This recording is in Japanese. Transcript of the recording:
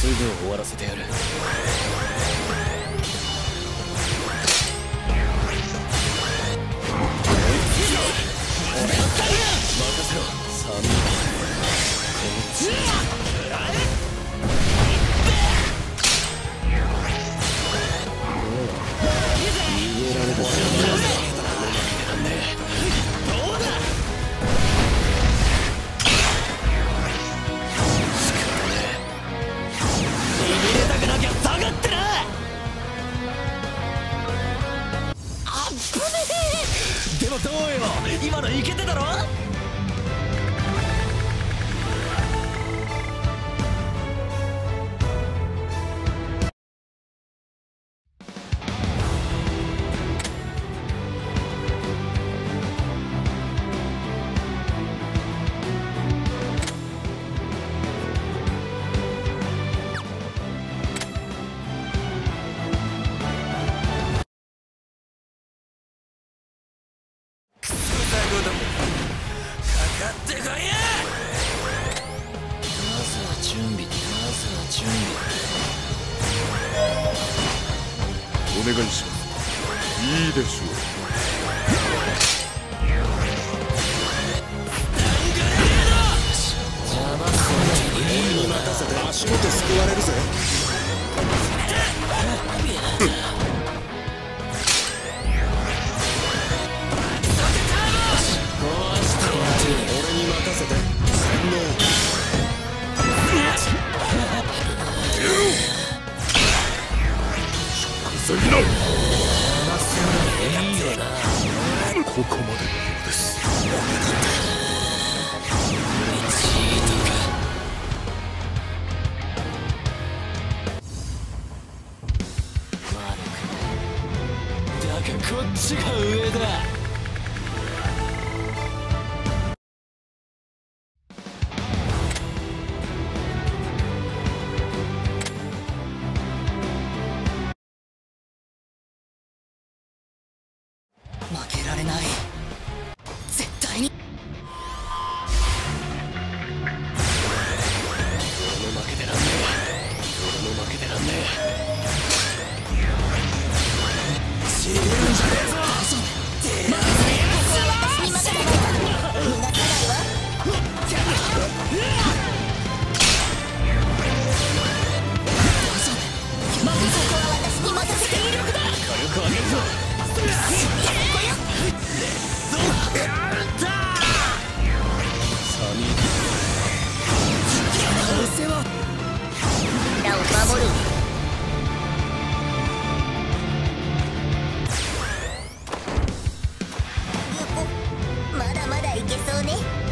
すぐ終わらせてやる。もどうよ。今のいけてたろ？ども。かかってこいや。まずは準備まずは準備。お願いします。いいでしょう邪魔すんな。俺に任せて足元救われるぜ ここまでのようです。チートかマルクだがこっちが上だ。けてらんねえ死ぬんじゃねえぞ私に任せて逃がさないわまずそこは私に任せて火力上げるぞよね